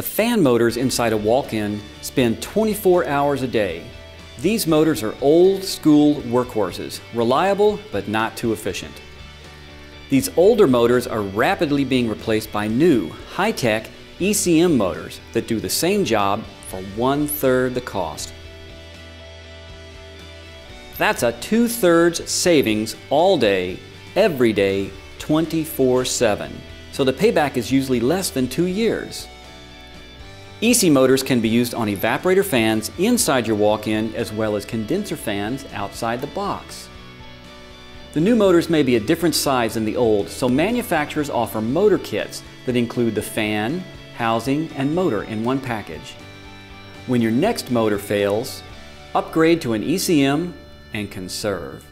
The fan motors inside a walk-in spend 24 hours a day. These motors are old school workhorses, reliable but not too efficient. These older motors are rapidly being replaced by new, high-tech ECM motors that do the same job for one-third the cost. That's a two-thirds savings all day, every day, 24-7. So the payback is usually less than two years. EC motors can be used on evaporator fans inside your walk-in as well as condenser fans outside the box. The new motors may be a different size than the old, so manufacturers offer motor kits that include the fan, housing, and motor in one package. When your next motor fails, upgrade to an ECM and conserve.